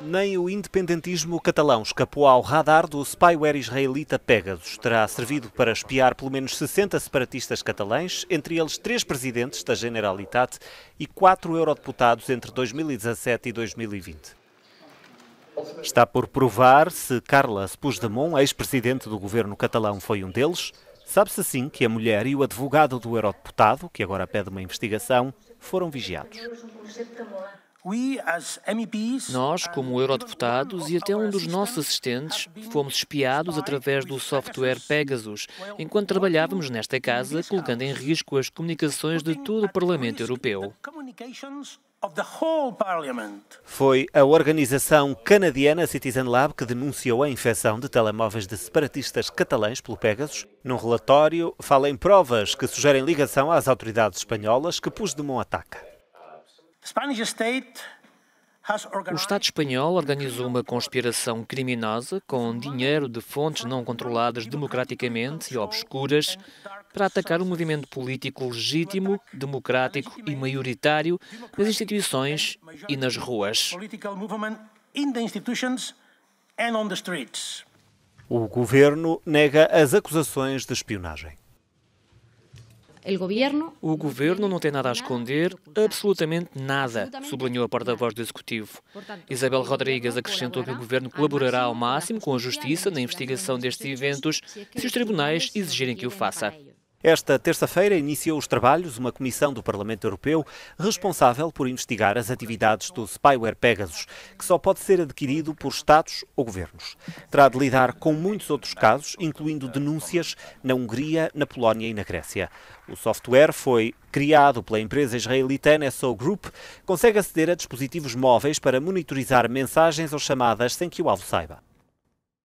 Nem o independentismo catalão escapou ao radar do spyware israelita Pegasus. Terá servido para espiar pelo menos 60 separatistas catalães, entre eles três presidentes da Generalitat e quatro eurodeputados entre 2017 e 2020. Está por provar se Carles Puigdemont, ex-presidente do governo catalão, foi um deles. Sabe-se assim que a mulher e o advogado do eurodeputado, que agora pede uma investigação, foram vigiados. Nós, como eurodeputados e até um dos nossos assistentes, fomos espiados através do software Pegasus, enquanto trabalhávamos nesta casa, colocando em risco as comunicações de todo o Parlamento Europeu. Foi a organização canadiana Citizen Lab que denunciou a infecção de telemóveis de separatistas catalães pelo Pegasus. Num relatório, fala em provas que sugerem ligação às autoridades espanholas que Puigdemont ataca. O Estado espanhol organizou uma conspiração criminosa com dinheiro de fontes não controladas democraticamente e obscuras para atacar um movimento político legítimo, democrático e maioritário nas instituições e nas ruas. O governo nega as acusações de espionagem. O governo não tem nada a esconder, absolutamente nada, sublinhou a porta-voz do Executivo. Isabel Rodrigues acrescentou que o governo colaborará ao máximo com a Justiça na investigação destes eventos se os tribunais exigirem que o faça. Esta terça-feira iniciou os trabalhos uma comissão do Parlamento Europeu responsável por investigar as atividades do spyware Pegasus, que só pode ser adquirido por Estados ou governos. Terá de lidar com muitos outros casos, incluindo denúncias na Hungria, na Polónia e na Grécia. O software foi criado pela empresa israelita NSO Group, consegue aceder a dispositivos móveis para monitorizar mensagens ou chamadas sem que o alvo saiba.